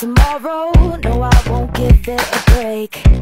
tomorrow. No, I won't give it a break.